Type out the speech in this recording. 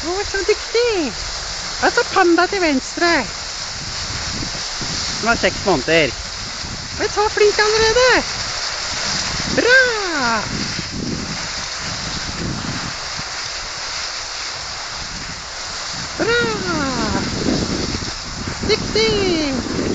Å, så dyktig. Og så panda til venstre. Som er seks måneder. Vi så flink allerede. Bra! Bra! Dyktig!